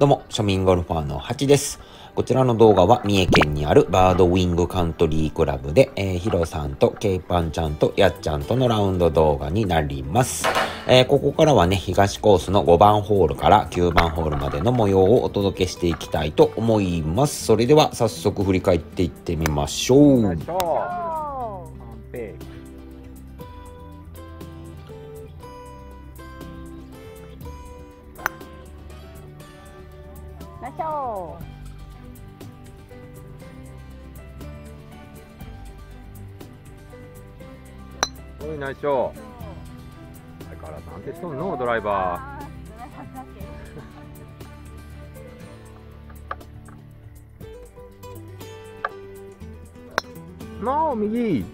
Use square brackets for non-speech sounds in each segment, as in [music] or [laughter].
どうも、庶民ゴルファーのハチです。こちらの動画は三重県にあるバードウィングカントリークラブで、えー、ヒロさんとケイパンちゃんとヤッちゃんとのラウンド動画になります。えー、ここからはね、東コースの5番ホールから9番ホールまでの模様をお届けしていきたいと思います。それでは早速振り返っていってみましょう。ましょう。おいナイスショー相変わらず安定しとんのドライバー。[laughs] の右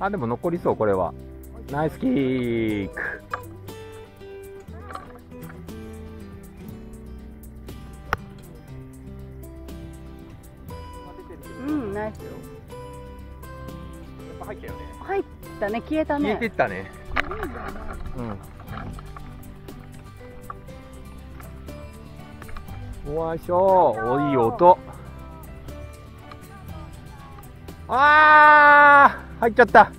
あでも残りそうこれは。ナイスキック。ないですよ。入ったよね。入ったね、消えたね。消えてったね。うん。よいしょおいい音。あー入っちゃった。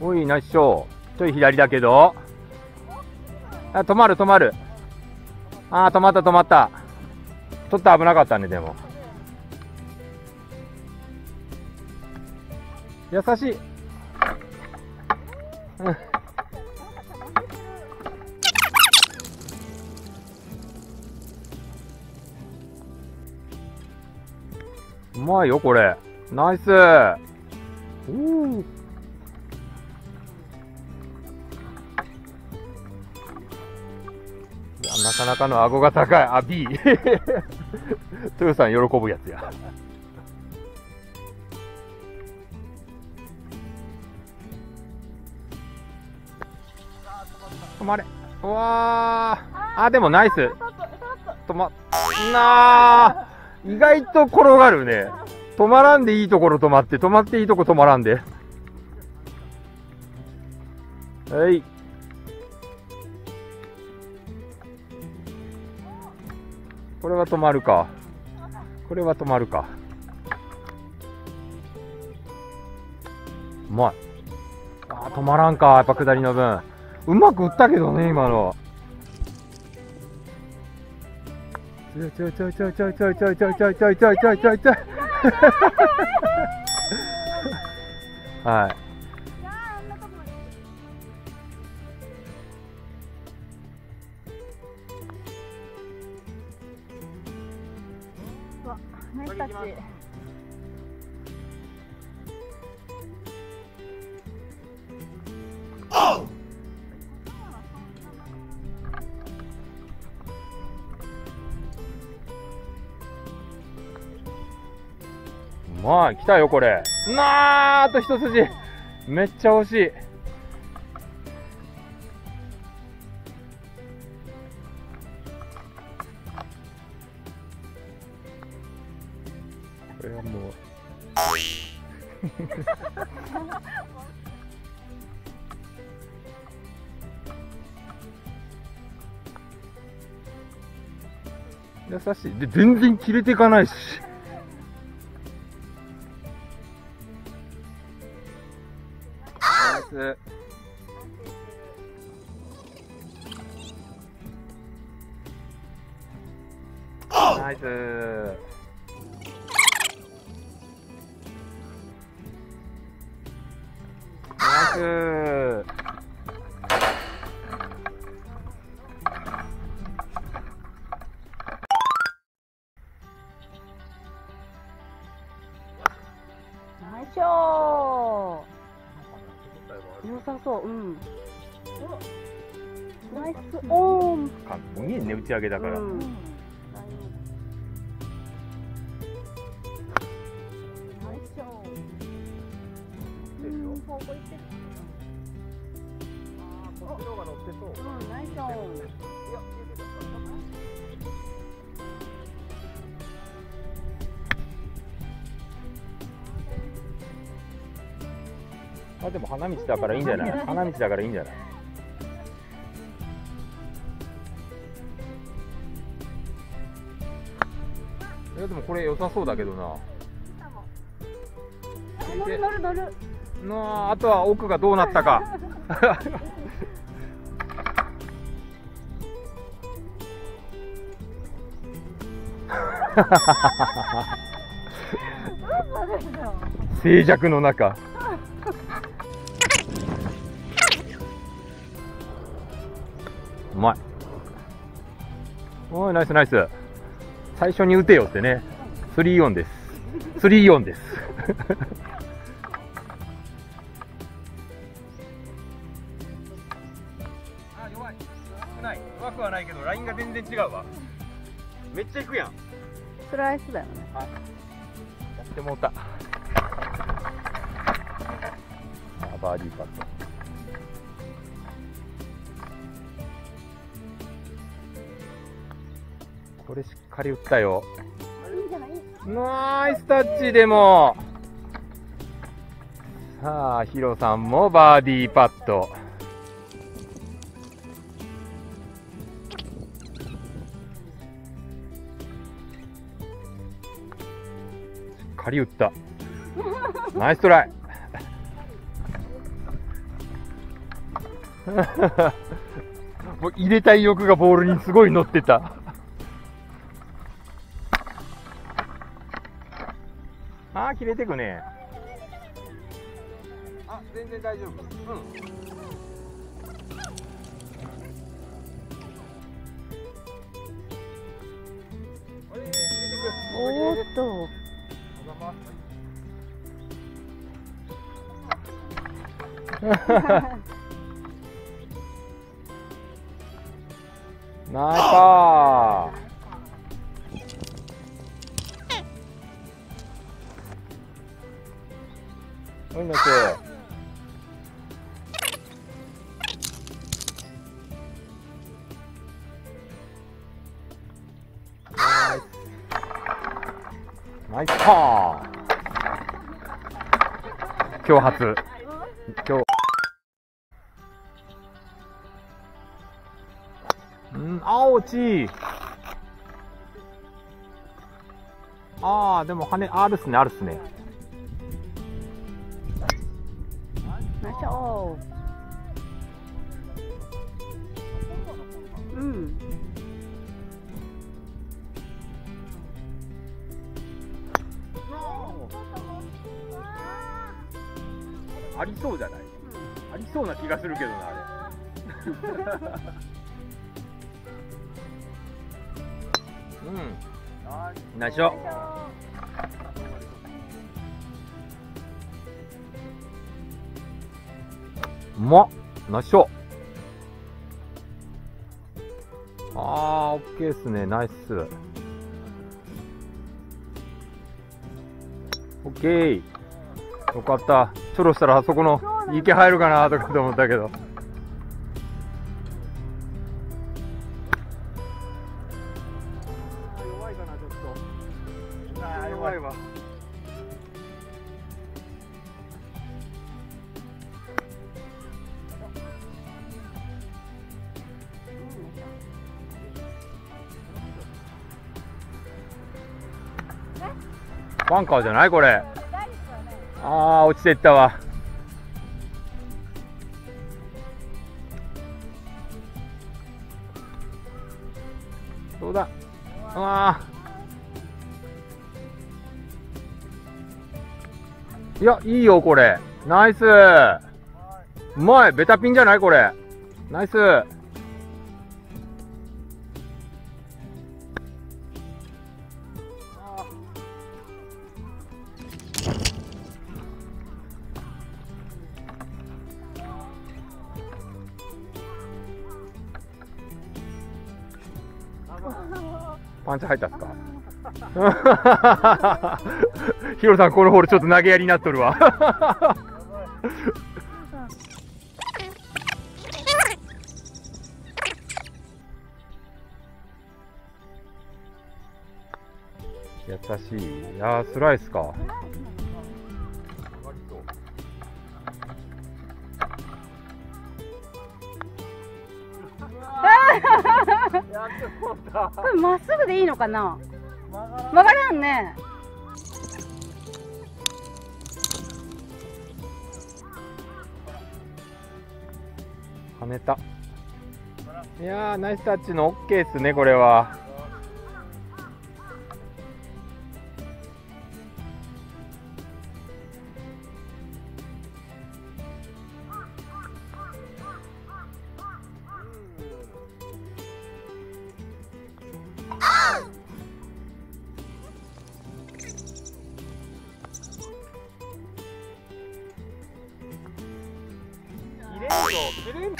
おい、ナイスショー。ちょい左だけど。あ、止まる止まる。あー、止まった止まった。ちょっと危なかったね、でも。優しい。うん。うまいよ、これ。ナイス。おー。なかなかの顎が高い。あ、B。[laughs] 豊さん喜ぶやつや。止まれ。うわー。あ、でもナイス。止ま、なー。意外と転がるね。止まらんでいいところ止まって、止まっていいとこ止まらんで。はい。これは止まるか。これは止まるか。うまい。あ止まらんか、やっぱ下りの分。うまく打ったけどね、今の。ちょいちょいちょいちょいちょいちょいちょいちょいちょいちょいちょいちょいちょい。はい。まあ、来たよ、これ。なーあと一筋。めっちゃ惜しい。これはもう [laughs] 優しいで全然切れていかないしナイス。ナイス。良さそううん。ナイス。オン。か見えんね打ち上げだから、うんでも花道だからいいんじゃない？花道だから。いいんじゃない？いやでもこれ良さそうだけどな。乗る乗る乗るなああとは奥がどうなったか。[laughs] [laughs] 静寂の中まい。おいナイスナイス。最初に打てよってね。3オンです。3オンです。[laughs] あ弱い。少ない。弱くはないけどラインが全然違うわ。めっちゃいくやん。スライスだよね。やってもうた。あバーディーパット。これしっかり打ったよ。ナイスタッチでも。さあ、ヒロさんもバーディーパット。しっかり打った。ナイストライ。[laughs] もう入れたい欲がボールにすごい乗ってた。あー、切れてくね。あ、全然大丈夫。うん。おーっと [laughs] ナイスパーおい。ナイスナイスパー今日初今日うん、あ、落ち。ああ、でも羽、あるっすね、あるっすね。ナイスオーうんありそうじゃないありそうな気がするけどな、あれ。うん。ナイスショまっナイスショあー、オッケーっすね、ナイス。オッケー。よかった。ちょろしたらあそこの池入るかなとかと思ったけど。ンカーじゃないこれ。ああ、落ちていったわ。どうだ？ああ。いや、いいよ、これ。ナイス。うまい。ベタピンじゃないこれ。ナイス。パンチ入ったっすか？[laughs] ヒロさん、このホールちょっと投げやりになっとるわ。[laughs] 優しい。いや、スライスか。これまっすぐでいいのかな？曲がらん。ね。跳ねた。いやーナイスタッチの OK っすねこれは入れんぞ入れん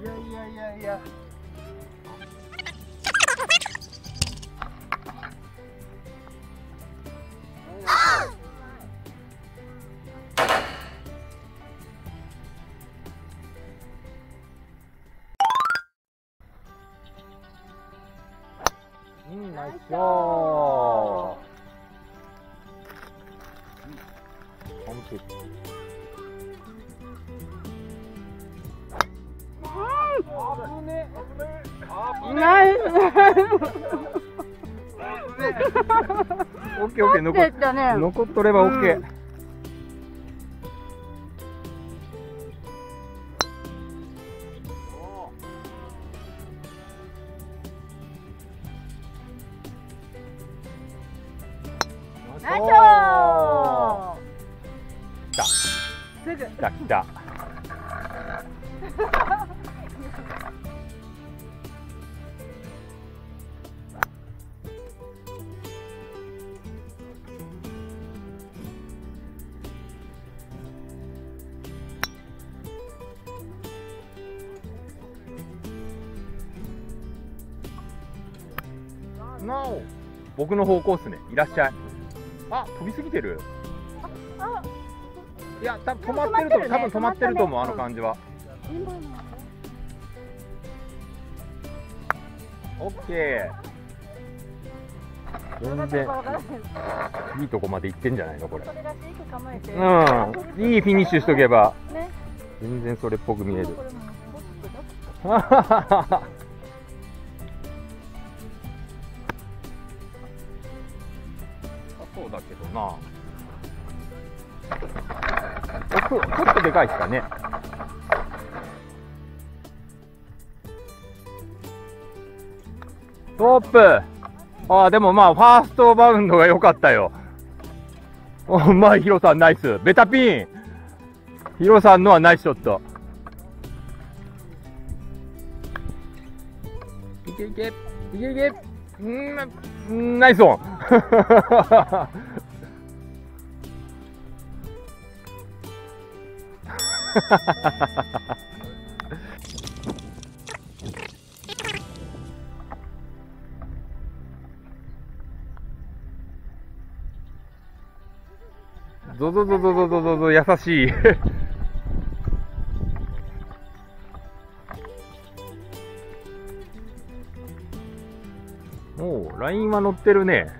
いやいやいやいや。うんナイスショナイスオッケーオッケー。残取ってったね。残っとればオッケー。うんな。お僕の方向っすね。いらっしゃい。あ飛びすぎてる。あいや多分止まってると思う多分止まってると思うあの感じは。オッケー。全然。いいとこまで行ってんじゃないのこれ。うん。いいフィニッシュしとけば。ね。全然それっぽく見える [laughs] な。奥ちょっとでかいっすかね。トップ。ああでもまあファーストバウンドが良かったよ。おうまいヒロさんナイス。ベタピン。ヒロさんのはナイスショット。いけいけ。いけいけ。うんうんナイスオン。[laughs] ゾゾゾゾゾゾゾゾ優しい。[laughs] おう、ラインは乗ってるね。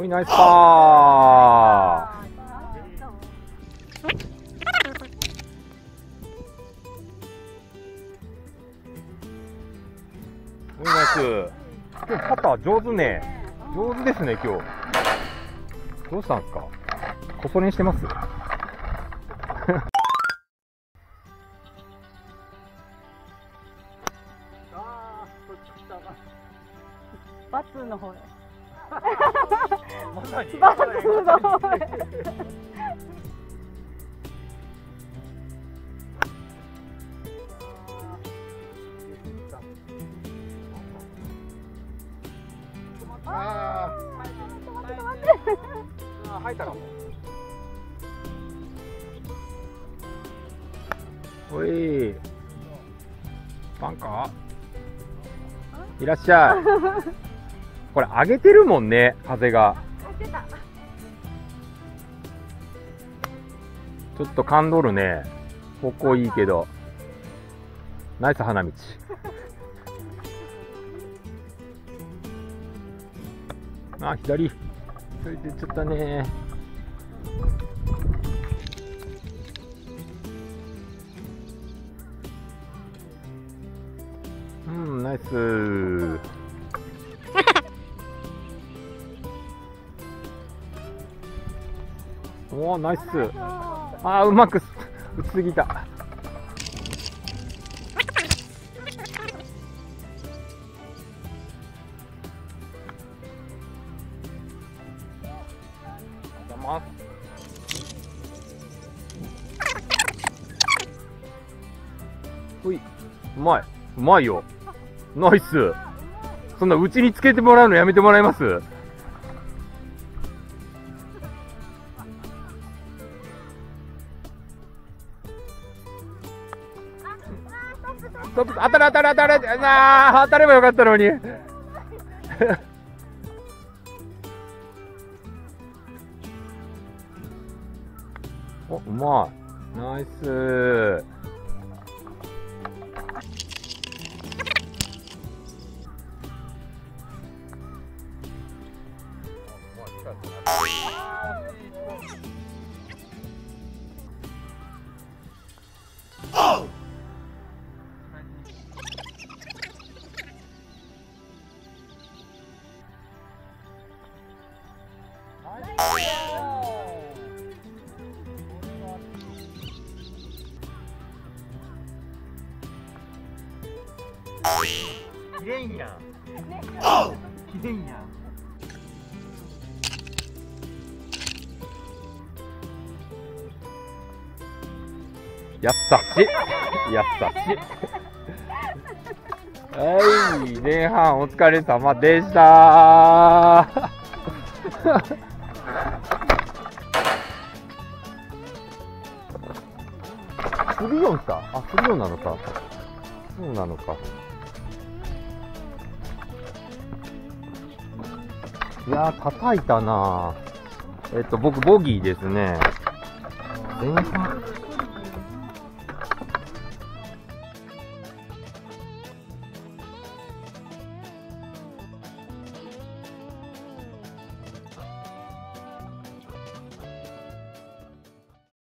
おい、ナイスパー。おい、ナイス。今日パター上手ね。上手ですね、今日。どうしたんすか？こそ練してます？[laughs] バツの方へまさに。まさに。ああ、入ったかも。おい。バンカー？いらっしゃい。これ上げてるもんね、風が。ちょっと感動るね。方向いいけど。ナイス花道。[laughs] あ、左。それでちょったね。うん、ナイス。おー、ナイス。あー、うまくす打ちすぎた。ざます。ほい、うまい。うまいよ。ナイス。そんなうちにつけてもらうのやめてもらえます？トップ当たる当たる当たるあー当たればよかったのに。[laughs] お、うまい。ナイス。きれんや。ったし。やったし。はい、前半お疲れ様でした。スリオンか。あ、スリオンなのか。そうなのか。いやー、叩いたなえっと、僕、ボギーですね。前半、